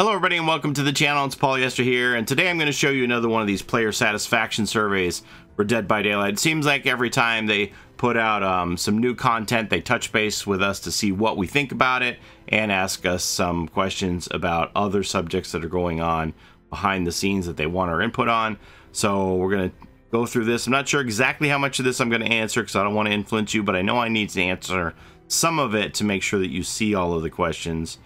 Hello everybody and welcome to the channel, it's Paulie Esther here, and today I'm going to show you another one of these player satisfaction surveys for Dead by Daylight. It seems like every time they put out um, some new content, they touch base with us to see what we think about it and ask us some questions about other subjects that are going on behind the scenes that they want our input on. So we're going to go through this. I'm not sure exactly how much of this I'm going to answer because I don't want to influence you, but I know I need to answer some of it to make sure that you see all of the questions.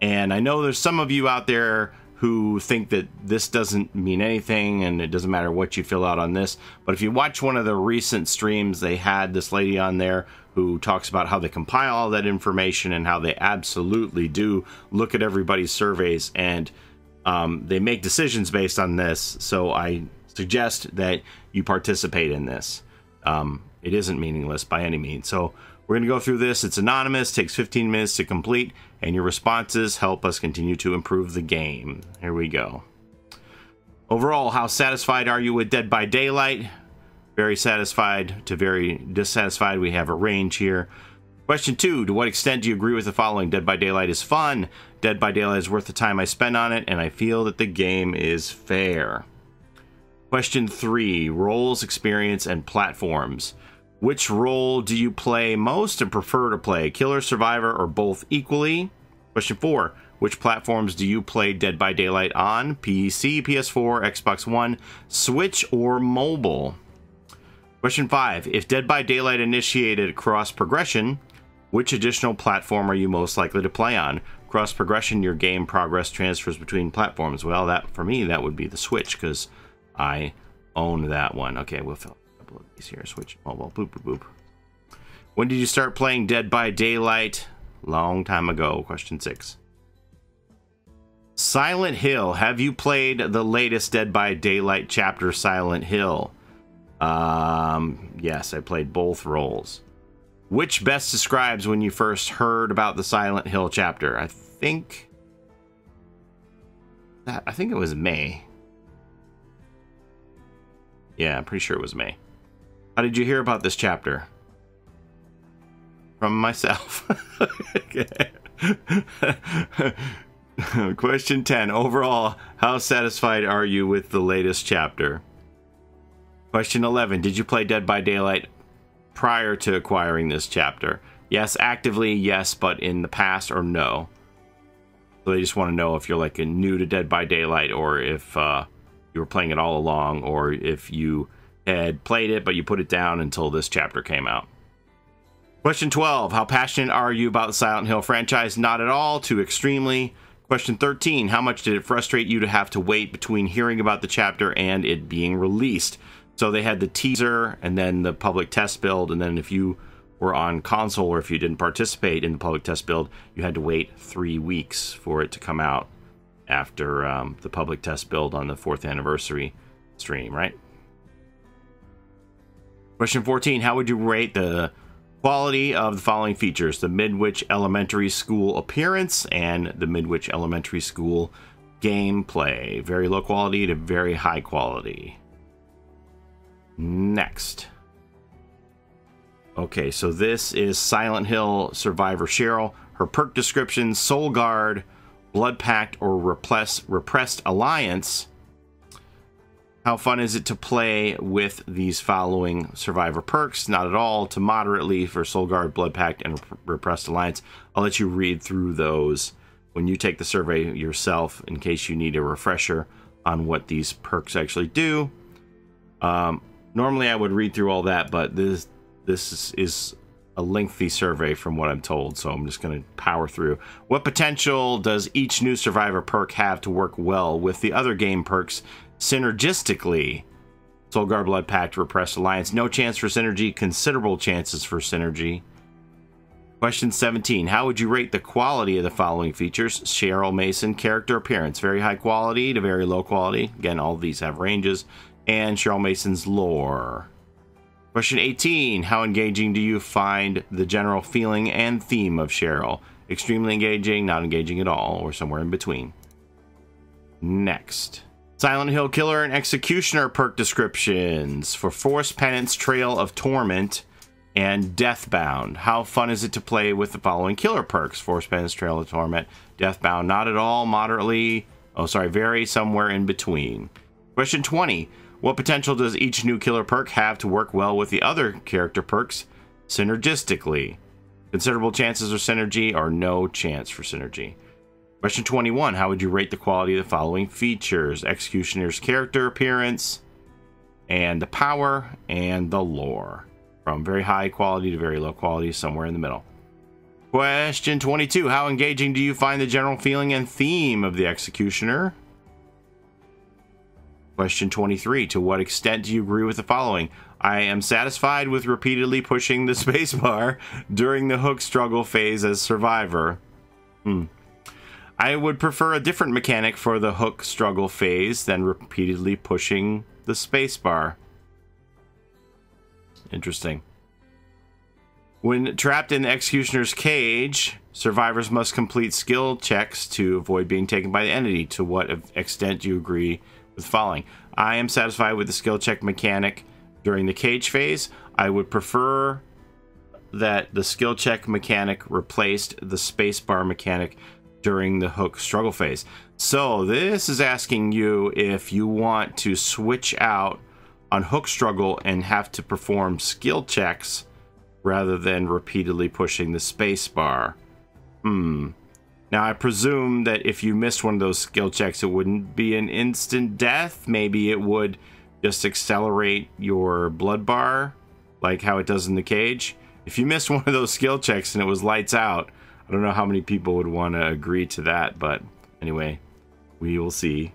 And I know there's some of you out there who think that this doesn't mean anything and it doesn't matter what you fill out on this. But if you watch one of the recent streams, they had this lady on there who talks about how they compile all that information and how they absolutely do look at everybody's surveys and um, they make decisions based on this. So I suggest that you participate in this. Um, it isn't meaningless by any means. So we're going to go through this. It's anonymous, takes 15 minutes to complete, and your responses help us continue to improve the game. Here we go. Overall, how satisfied are you with Dead by Daylight? Very satisfied to very dissatisfied. We have a range here. Question two, to what extent do you agree with the following? Dead by Daylight is fun. Dead by Daylight is worth the time I spend on it, and I feel that the game is fair. Question three, roles, experience, and platforms. Which role do you play most and prefer to play? Killer, Survivor, or both equally? Question four. Which platforms do you play Dead by Daylight on? PC, PS4, Xbox One, Switch, or mobile? Question five. If Dead by Daylight initiated cross progression, which additional platform are you most likely to play on? Cross progression, your game progress transfers between platforms. Well, that for me, that would be the Switch because I own that one. Okay, we'll fill couple of these here. Switch mobile. Boop, boop, boop. When did you start playing Dead by Daylight? Long time ago. Question six. Silent Hill. Have you played the latest Dead by Daylight chapter, Silent Hill? Um, yes, I played both roles. Which best describes when you first heard about the Silent Hill chapter? I think that I think it was May. Yeah, I'm pretty sure it was May. How did you hear about this chapter? From myself. Question 10. Overall, how satisfied are you with the latest chapter? Question 11. Did you play Dead by Daylight prior to acquiring this chapter? Yes, actively, yes, but in the past or no? So they just want to know if you're like new to Dead by Daylight or if uh, you were playing it all along or if you had played it, but you put it down until this chapter came out. Question 12. How passionate are you about the Silent Hill franchise? Not at all, too extremely. Question 13. How much did it frustrate you to have to wait between hearing about the chapter and it being released? So they had the teaser and then the public test build, and then if you were on console or if you didn't participate in the public test build, you had to wait three weeks for it to come out after um, the public test build on the fourth anniversary stream, right? Question 14. How would you rate the quality of the following features? The Midwich Elementary School appearance and the Midwich Elementary School gameplay. Very low quality to very high quality. Next. Okay, so this is Silent Hill Survivor Cheryl. Her perk description Soul Guard, Blood Pact, or Repressed, Repressed Alliance how fun is it to play with these following Survivor perks? Not at all. To moderately for Soul Guard, Blood Pact, and Repressed Alliance. I'll let you read through those when you take the survey yourself in case you need a refresher on what these perks actually do. Um, normally I would read through all that, but this this is a lengthy survey from what I'm told, so I'm just going to power through. What potential does each new Survivor perk have to work well with the other game perks synergistically. Soul Guard Blood Pact, Repressed Alliance. No chance for synergy, considerable chances for synergy. Question 17. How would you rate the quality of the following features? Cheryl Mason, character appearance. Very high quality to very low quality. Again, all these have ranges. And Cheryl Mason's lore. Question 18. How engaging do you find the general feeling and theme of Cheryl? Extremely engaging, not engaging at all, or somewhere in between. Next. Silent Hill Killer and Executioner perk descriptions. For Force Penance Trail of Torment, and Deathbound. How fun is it to play with the following killer perks? Force Penance, Trail of Torment, Deathbound, not at all, moderately, oh sorry, very somewhere in between. Question 20. What potential does each new killer perk have to work well with the other character perks synergistically? Considerable chances of synergy or no chance for synergy. Question 21. How would you rate the quality of the following features? Executioner's character appearance, and the power, and the lore. From very high quality to very low quality, somewhere in the middle. Question 22. How engaging do you find the general feeling and theme of the Executioner? Question 23. To what extent do you agree with the following? I am satisfied with repeatedly pushing the spacebar during the hook struggle phase as survivor. Hmm. I would prefer a different mechanic for the hook struggle phase than repeatedly pushing the spacebar. Interesting. When trapped in the executioner's cage, survivors must complete skill checks to avoid being taken by the entity. To what extent do you agree with following? I am satisfied with the skill check mechanic during the cage phase. I would prefer that the skill check mechanic replaced the spacebar mechanic during the hook struggle phase. So this is asking you if you want to switch out on hook struggle and have to perform skill checks rather than repeatedly pushing the spacebar. Hmm. Now I presume that if you missed one of those skill checks, it wouldn't be an instant death. Maybe it would just accelerate your blood bar, like how it does in the cage. If you missed one of those skill checks and it was lights out, I don't know how many people would want to agree to that, but anyway, we will see.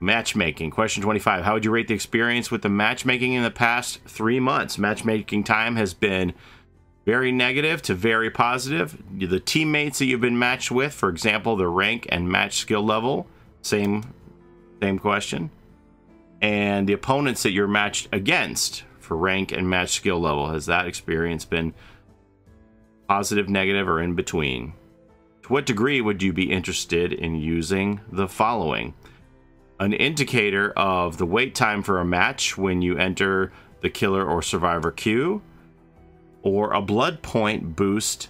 Matchmaking. Question 25. How would you rate the experience with the matchmaking in the past three months? Matchmaking time has been very negative to very positive. The teammates that you've been matched with, for example, the rank and match skill level, same, same question. And the opponents that you're matched against for rank and match skill level, has that experience been positive, negative, or in between. To what degree would you be interested in using the following? An indicator of the wait time for a match when you enter the killer or survivor queue, or a blood point boost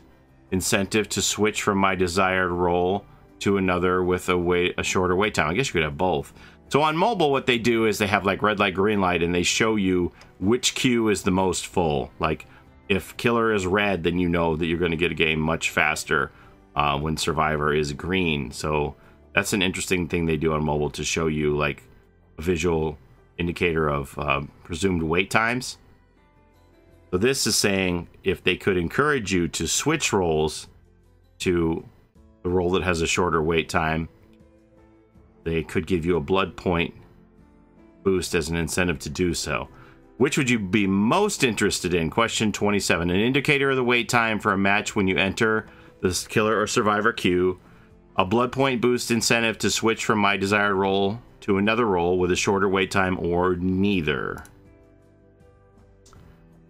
incentive to switch from my desired role to another with a wait a shorter wait time. I guess you could have both. So on mobile, what they do is they have like red light, green light, and they show you which queue is the most full. Like if killer is red, then you know that you're going to get a game much faster uh, when survivor is green. So that's an interesting thing they do on mobile to show you like a visual indicator of uh, presumed wait times. So this is saying if they could encourage you to switch roles to the role that has a shorter wait time, they could give you a blood point boost as an incentive to do so. Which would you be most interested in? Question 27. An indicator of the wait time for a match when you enter the killer or survivor queue. A blood point boost incentive to switch from my desired role to another role with a shorter wait time or neither.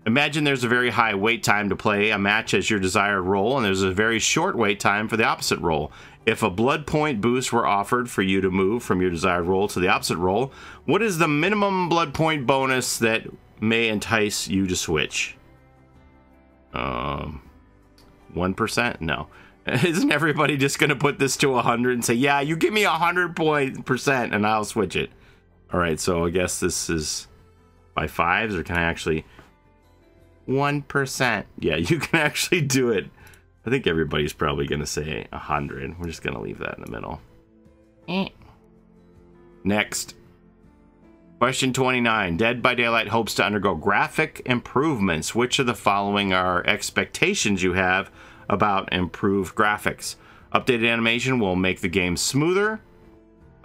Imagine there's a very high wait time to play a match as your desired role, and there's a very short wait time for the opposite role. If a blood point boost were offered for you to move from your desired role to the opposite role, what is the minimum blood point bonus that may entice you to switch? Um, 1%? No. Isn't everybody just going to put this to 100 and say, yeah, you give me 100 point percent and I'll switch it? All right, so I guess this is by fives, or can I actually... 1%. Yeah, you can actually do it. I think everybody's probably going to say 100. We're just going to leave that in the middle. Eh. Next. Question 29. Dead by Daylight hopes to undergo graphic improvements. Which of the following are expectations you have about improved graphics? Updated animation will make the game smoother.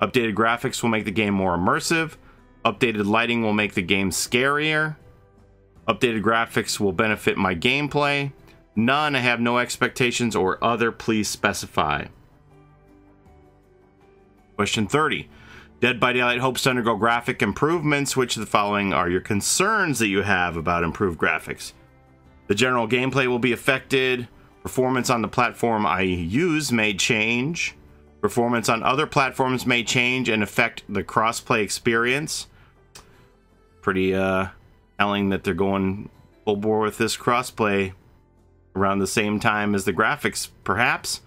Updated graphics will make the game more immersive. Updated lighting will make the game scarier. Updated graphics will benefit my gameplay. None, I have no expectations or other, please specify. Question 30. Dead by Daylight hopes to undergo graphic improvements. Which of the following are your concerns that you have about improved graphics? The general gameplay will be affected. Performance on the platform I use may change. Performance on other platforms may change and affect the crossplay experience. Pretty, uh, telling that they're going full bore with this crossplay around the same time as the graphics, perhaps.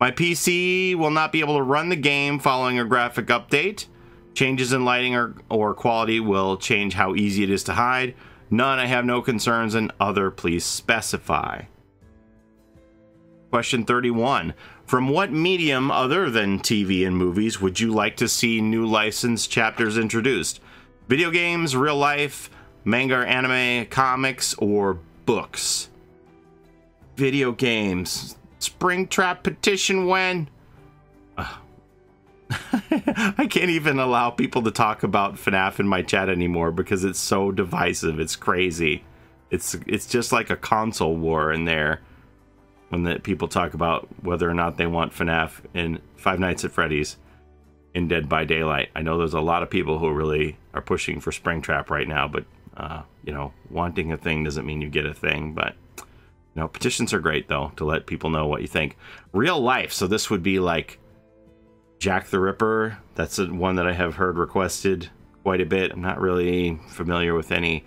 My PC will not be able to run the game following a graphic update. Changes in lighting or, or quality will change how easy it is to hide. None, I have no concerns, and other, please specify. Question 31. From what medium other than TV and movies would you like to see new licensed chapters introduced? Video games, real life, manga anime, comics, or books? Video games. Springtrap petition when? I can't even allow people to talk about FNAF in my chat anymore because it's so divisive. It's crazy. It's it's just like a console war in there when the people talk about whether or not they want FNAF in Five Nights at Freddy's in Dead by Daylight. I know there's a lot of people who really are pushing for Springtrap right now, but uh, you know, wanting a thing doesn't mean you get a thing. But know, petitions are great though to let people know what you think. Real life, so this would be like Jack the Ripper. That's one that I have heard requested quite a bit. I'm not really familiar with any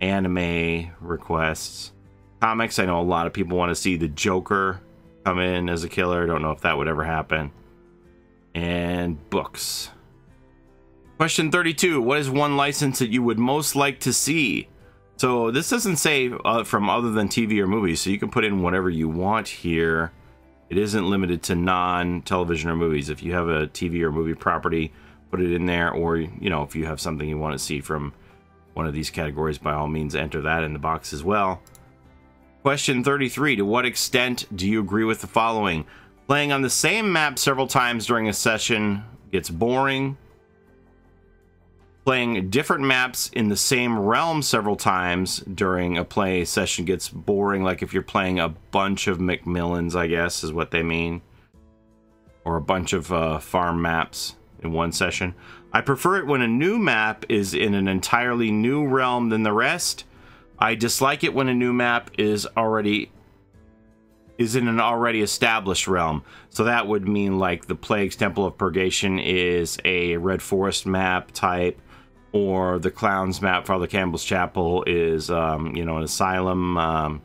anime requests. Comics, I know a lot of people want to see the Joker come in as a killer. Don't know if that would ever happen. And books. Question 32 What is one license that you would most like to see? So this doesn't say uh, from other than TV or movies, so you can put in whatever you want here. It isn't limited to non-television or movies. If you have a TV or movie property, put it in there. Or, you know, if you have something you want to see from one of these categories, by all means, enter that in the box as well. Question 33. To what extent do you agree with the following? Playing on the same map several times during a session gets boring. Playing different maps in the same realm several times during a play session gets boring, like if you're playing a bunch of MacMillans, I guess, is what they mean. Or a bunch of uh, farm maps in one session. I prefer it when a new map is in an entirely new realm than the rest. I dislike it when a new map is already is in an already established realm. So that would mean like the Plague's Temple of Purgation is a Red Forest map type, or the Clown's map, Father Campbell's Chapel is, um, you know, an asylum um,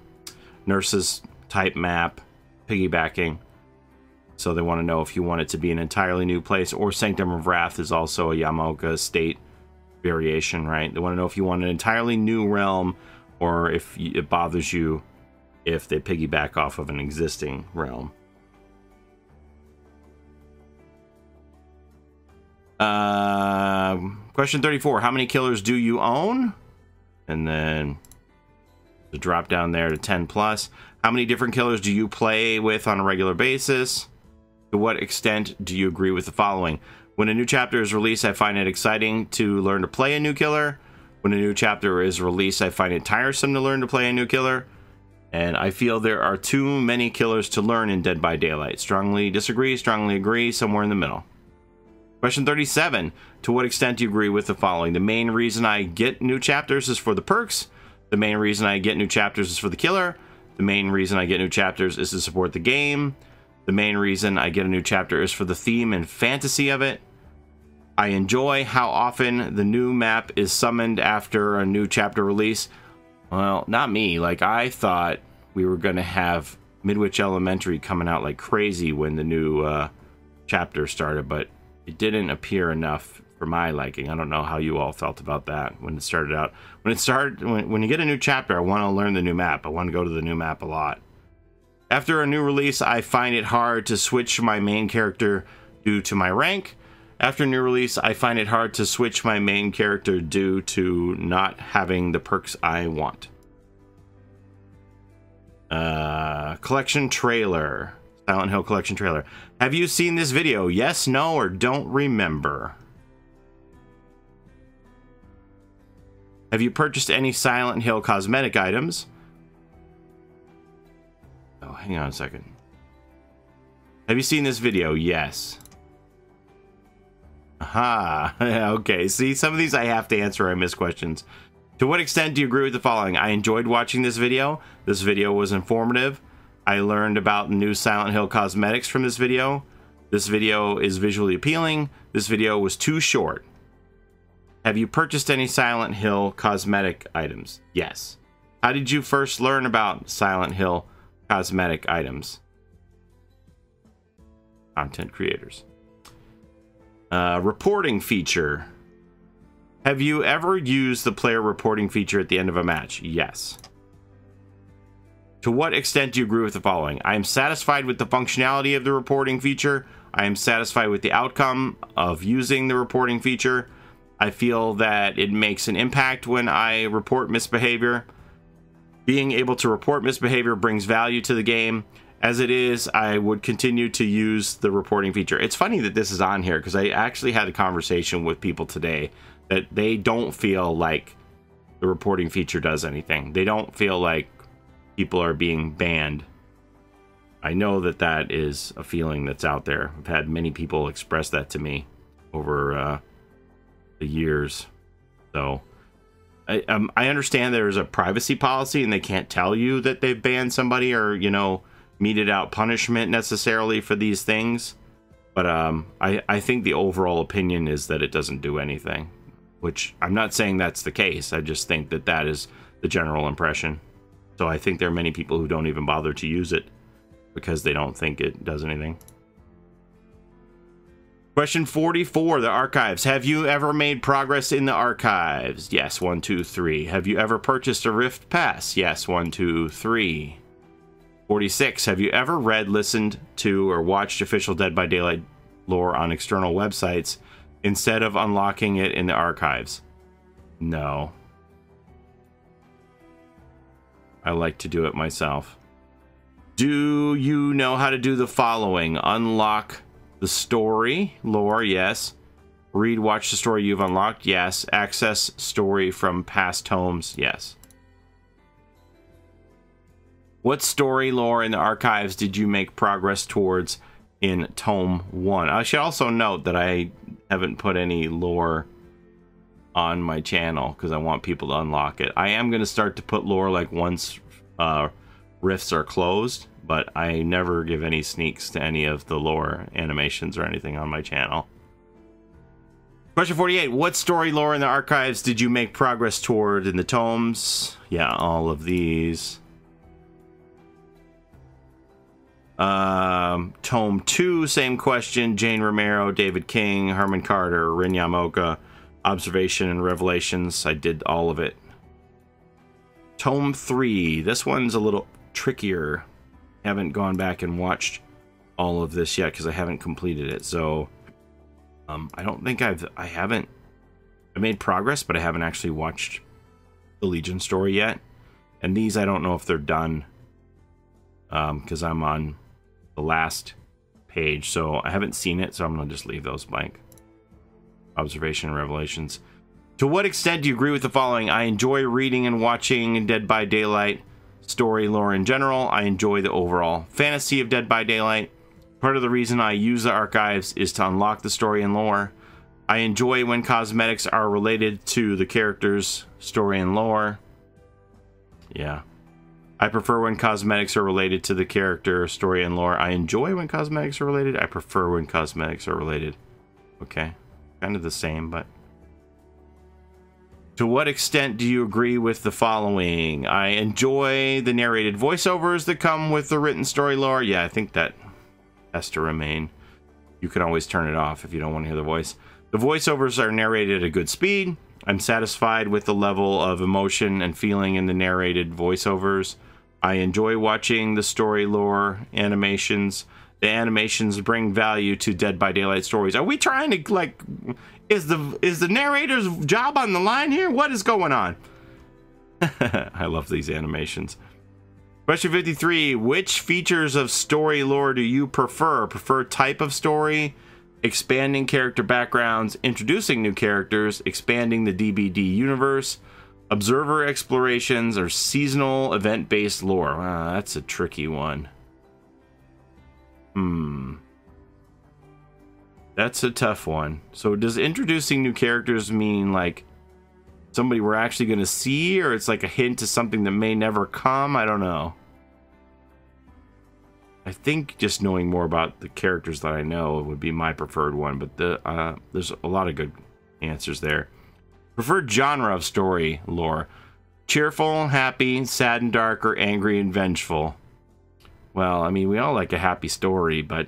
nurses type map, piggybacking. So they want to know if you want it to be an entirely new place, or Sanctum of Wrath is also a Yamaoka Estate variation, right? They want to know if you want an entirely new realm, or if it bothers you if they piggyback off of an existing realm. Uh, Um, question 34. How many killers do you own? And then the drop down there to 10 plus. How many different killers do you play with on a regular basis? To what extent do you agree with the following? When a new chapter is released, I find it exciting to learn to play a new killer. When a new chapter is released, I find it tiresome to learn to play a new killer. And I feel there are too many killers to learn in Dead by Daylight. Strongly disagree, strongly agree, somewhere in the middle. Question 37. To what extent do you agree with the following? The main reason I get new chapters is for the perks. The main reason I get new chapters is for the killer. The main reason I get new chapters is to support the game. The main reason I get a new chapter is for the theme and fantasy of it. I enjoy how often the new map is summoned after a new chapter release. Well, not me. Like, I thought we were going to have Midwich Elementary coming out like crazy when the new uh, chapter started, but it didn't appear enough for my liking. I don't know how you all felt about that when it started out. When it started, when, when you get a new chapter, I want to learn the new map. I want to go to the new map a lot. After a new release, I find it hard to switch my main character due to my rank. After new release, I find it hard to switch my main character due to not having the perks I want. Uh, collection trailer. Silent Hill collection trailer. Have you seen this video? Yes, no, or don't remember? Have you purchased any Silent Hill cosmetic items? Oh, hang on a second. Have you seen this video? Yes. Aha. okay. See, some of these I have to answer. I miss questions. To what extent do you agree with the following? I enjoyed watching this video. This video was informative. I learned about new Silent Hill cosmetics from this video. This video is visually appealing. This video was too short. Have you purchased any Silent Hill cosmetic items? Yes. How did you first learn about Silent Hill cosmetic items? Content creators. Uh, reporting feature. Have you ever used the player reporting feature at the end of a match? Yes. To what extent do you agree with the following? I am satisfied with the functionality of the reporting feature. I am satisfied with the outcome of using the reporting feature. I feel that it makes an impact when I report misbehavior. Being able to report misbehavior brings value to the game. As it is, I would continue to use the reporting feature. It's funny that this is on here because I actually had a conversation with people today that they don't feel like the reporting feature does anything. They don't feel like people are being banned. I know that that is a feeling that's out there. I've had many people express that to me over uh, the years. So I, um, I understand there's a privacy policy and they can't tell you that they've banned somebody or, you know, meted out punishment necessarily for these things. But um, I, I think the overall opinion is that it doesn't do anything, which I'm not saying that's the case. I just think that that is the general impression. So I think there are many people who don't even bother to use it because they don't think it does anything. Question 44, the archives. Have you ever made progress in the archives? Yes, one, two, three. Have you ever purchased a Rift Pass? Yes, one, two, three. 46, have you ever read, listened to, or watched official Dead by Daylight lore on external websites instead of unlocking it in the archives? No. I like to do it myself. Do you know how to do the following? Unlock the story, lore, yes. Read, watch the story you've unlocked, yes. Access story from past tomes, yes. What story, lore, in the archives did you make progress towards in Tome 1? I should also note that I haven't put any lore on my channel because I want people to unlock it. I am going to start to put lore like once uh, rifts are closed but I never give any sneaks to any of the lore animations or anything on my channel. Question 48. What story lore in the archives did you make progress toward in the tomes? Yeah, all of these. Um, tome 2, same question. Jane Romero, David King, Herman Carter, Rin Yamaoka, Observation and Revelations. I did all of it. Tome 3. This one's a little trickier haven't gone back and watched all of this yet because I haven't completed it. So um, I don't think I've I haven't I made progress, but I haven't actually watched the Legion story yet. And these I don't know if they're done because um, I'm on the last page, so I haven't seen it. So I'm gonna just leave those blank. Observation and revelations. To what extent do you agree with the following? I enjoy reading and watching Dead by Daylight story lore in general. I enjoy the overall fantasy of Dead by Daylight. Part of the reason I use the archives is to unlock the story and lore. I enjoy when cosmetics are related to the character's story and lore. Yeah. I prefer when cosmetics are related to the character, story, and lore. I enjoy when cosmetics are related. I prefer when cosmetics are related. Okay. Kind of the same, but to what extent do you agree with the following? I enjoy the narrated voiceovers that come with the written story lore. Yeah, I think that has to remain. You can always turn it off if you don't want to hear the voice. The voiceovers are narrated at a good speed. I'm satisfied with the level of emotion and feeling in the narrated voiceovers. I enjoy watching the story lore animations. The animations bring value to Dead by Daylight stories. Are we trying to like is the is the narrator's job on the line here? What is going on? I love these animations. Question 53. Which features of story lore do you prefer? Prefer type of story, expanding character backgrounds, introducing new characters, expanding the DBD universe, observer explorations, or seasonal event-based lore? Wow, that's a tricky one. Hmm. That's a tough one. So does introducing new characters mean like somebody we're actually going to see or it's like a hint to something that may never come? I don't know. I think just knowing more about the characters that I know would be my preferred one, but the uh, there's a lot of good answers there. Preferred genre of story lore. Cheerful, happy, sad and dark, or angry and vengeful. Well, I mean, we all like a happy story, but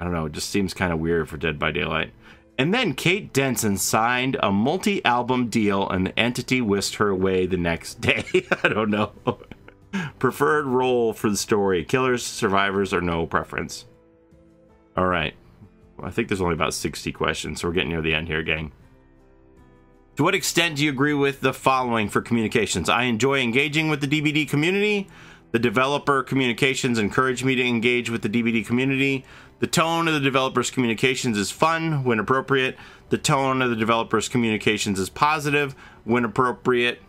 I don't know, it just seems kind of weird for Dead by Daylight. And then Kate Denson signed a multi album deal and the entity whisked her away the next day. I don't know. Preferred role for the story killers, survivors, or no preference. All right. I think there's only about 60 questions, so we're getting near the end here, gang. To what extent do you agree with the following for communications? I enjoy engaging with the DBD community. The developer communications encourage me to engage with the DBD community. The tone of the developer's communications is fun when appropriate. The tone of the developer's communications is positive when appropriate.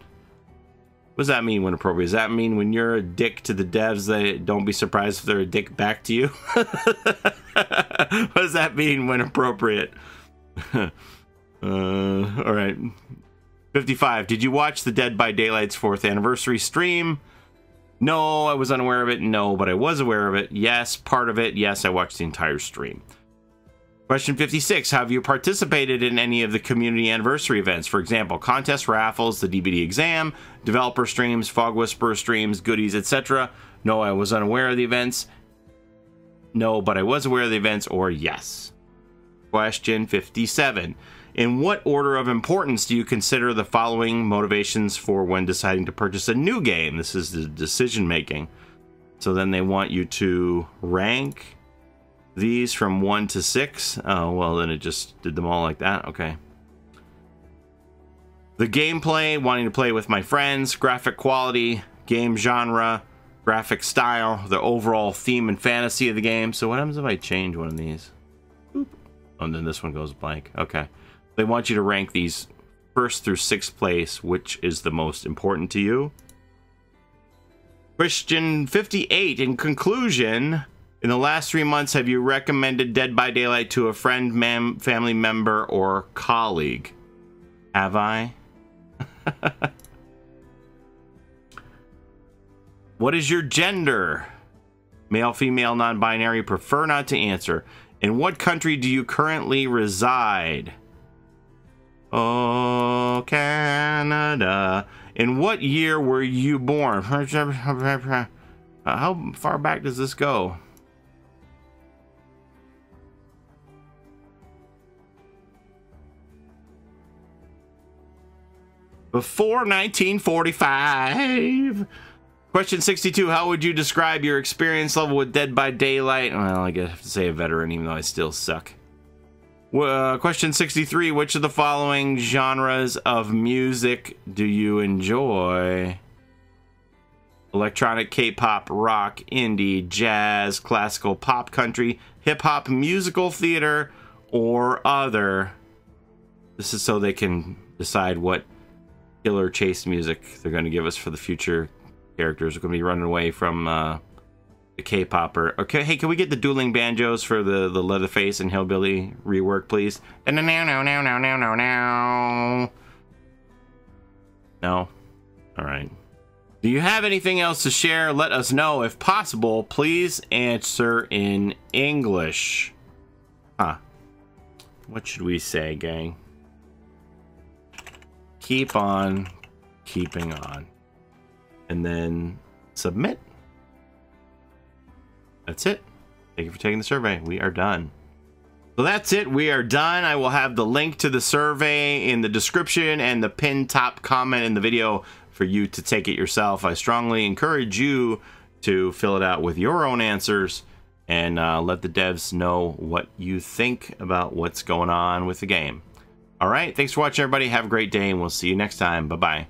What does that mean when appropriate? Does that mean when you're a dick to the devs, they don't be surprised if they're a dick back to you? what does that mean when appropriate? uh, all right. 55. Did you watch the Dead by Daylight's fourth anniversary stream? No, I was unaware of it. No, but I was aware of it. Yes, part of it. Yes, I watched the entire stream. Question 56. Have you participated in any of the community anniversary events? For example, contests, raffles, the DBD exam, developer streams, Fog Whisperer streams, goodies, etc.? No, I was unaware of the events. No, but I was aware of the events, or yes. Question 57. In what order of importance do you consider the following motivations for when deciding to purchase a new game? This is the decision making. So then they want you to rank these from 1 to 6. Oh, well, then it just did them all like that. Okay. The gameplay, wanting to play with my friends, graphic quality, game genre, graphic style, the overall theme and fantasy of the game. So what happens if I change one of these? Boop. Oh, and then this one goes blank. Okay. They want you to rank these first through sixth place, which is the most important to you. Question 58. In conclusion, in the last three months, have you recommended Dead by Daylight to a friend, mem- family member, or colleague? Have I? what is your gender? Male, female, non binary, prefer not to answer. In what country do you currently reside? Oh, Canada. In what year were you born? How far back does this go? Before 1945. Question 62 How would you describe your experience level with Dead by Daylight? Well, I guess I have to say a veteran, even though I still suck. Uh, question 63 Which of the following genres of music do you enjoy? Electronic, K pop, rock, indie, jazz, classical, pop, country, hip hop, musical theater, or other. This is so they can decide what killer chase music they're going to give us for the future characters. We're going to be running away from uh, K-popper. Okay, hey, can we get the dueling banjos for the the Leatherface and Hillbilly rework, please? No, no, no, no, no, no, no, no. No. All right. Do you have anything else to share? Let us know. If possible, please answer in English. Huh. What should we say, gang? Keep on keeping on. And then submit. That's it. Thank you for taking the survey. We are done. So that's it. We are done. I will have the link to the survey in the description and the pinned top comment in the video for you to take it yourself. I strongly encourage you to fill it out with your own answers and uh, let the devs know what you think about what's going on with the game. All right. Thanks for watching, everybody. Have a great day, and we'll see you next time. Bye bye.